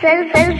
Fil fil